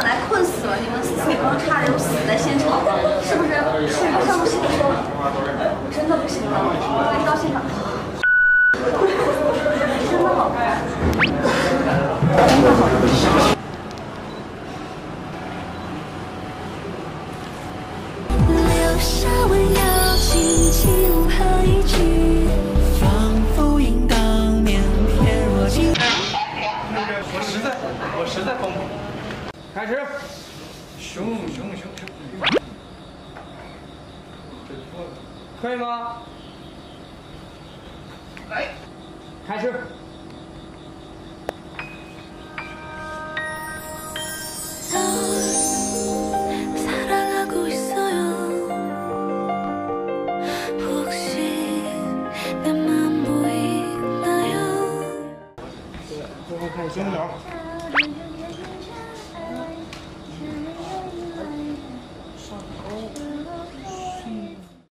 本来困死了，你们死光差点死在现场了，是不是？是，好像不行说，我真的不行了，我一到现场，真的好看，真的好看。留下温柔轻轻和一句，仿佛应当年翩若惊。我实在，我实在疯狂。开始。熊熊熊可以吗？来。开始。对最后开始すいません。